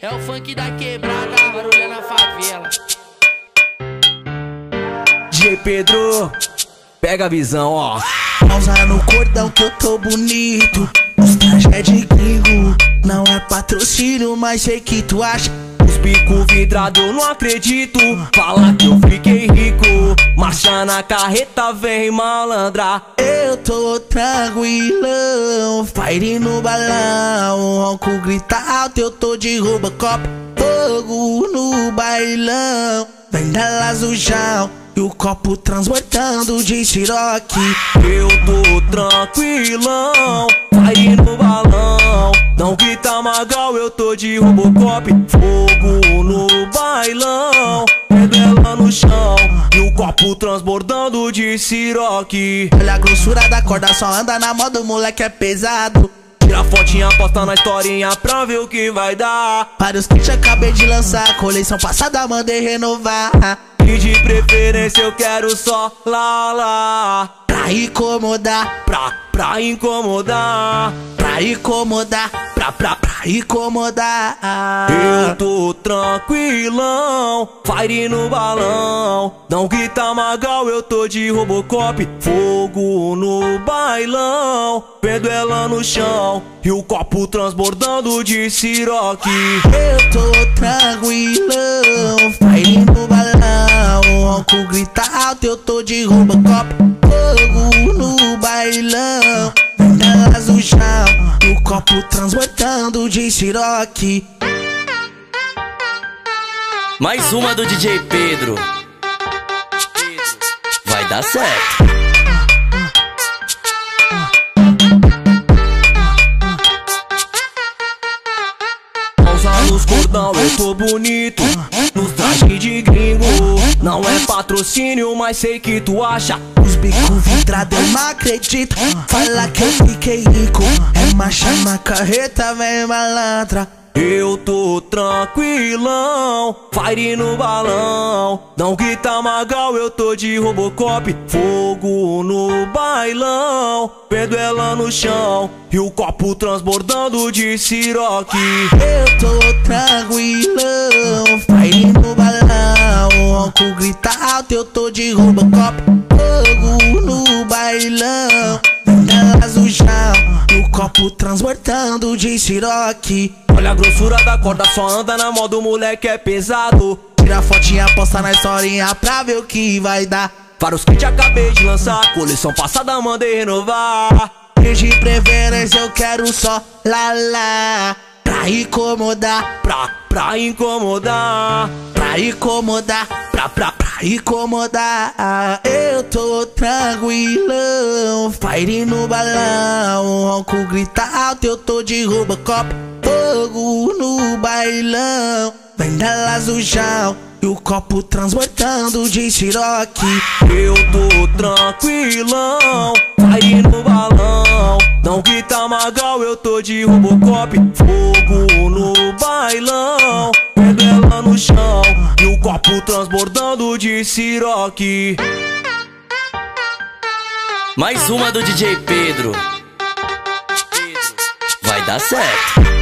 é o funk da quebrada, barulho na favela. DJ Pedro, pega a visão, ó. Pausa no cordão que eu tô bonito. Os trajes é de gringo. Não é patrocínio, mas sei que tu acha. Os pico vidrado, eu não acredito. Fala que eu fiquei rico. Marcha na carreta, vem malandra. Eu tô tranquilão. Fire no balão. Ronco grita alto, eu tô de Robocop. Fogo no bailão. Vem delas o chão. E o copo transbordando de Cherokee Eu tô tranquilão, vai no balão Não grita magal, eu tô de Robocop Fogo Ciroque Olha a grossura da corda, só anda na moda, o moleque é pesado. Tira fotinha, posta na historinha pra ver o que vai dar. Vários kits acabei de lançar, coleção passada mandei renovar. E de preferência eu quero só lá lá. Pra incomodar, pra, pra incomodar. Pra incomodar, pra, pra, pra incomodar. Eu tô tranquilão, fire no balão. Não grita magal, eu tô de Robocop Fogo no bailão, vendo ela no chão E o copo transbordando de siroque Eu tô tranquilão, fire no balão. Ronco grita alto, eu tô de Robocop Fogo no bailão. Elas no chão copo transbordando de siroque Mais uma do DJ Pedro. Vai dar certo. Nos cordão, eu tô bonito Nos trajes de gringo Não é patrocínio, mas sei que tu acha bico vidrado, eu não acredito Fala que eu fiquei rico. É marcha na carreta, vem malandra. Eu tô tranquilão, fire no balão. Não grita magal, eu tô de Robocop. Fogo no bailão, vendo ela no chão. E o copo transbordando de siroque Eu tô tranquilão, fire no balão. Ronco grita alto, eu tô de Robocop no bailão, elas no chão o copo transbordando de siroque Olha a grossura da corda, só anda na moda, o moleque é pesado. Tira fotinha, posta na historinha pra ver o que vai dar. Vários kits acabei de lançar, coleção passada mandei renovar. De preferência eu quero só lá lá. Pra incomodar, pra, pra incomodar, pra incomodar, pra, pra, pra incomodar. Eu tô tranquilão, fire no balão. Ronco grita alto, eu tô de Robocop. Fogo no bailão, vem delas no chão. E o copo transbordando de Cherokee Eu tô tranquilão, aí no balão Não grita magal, eu tô de Robocop Fogo no bailão, ela no chão E o copo transbordando de siroque Mais uma do DJ Pedro. Vai dar certo.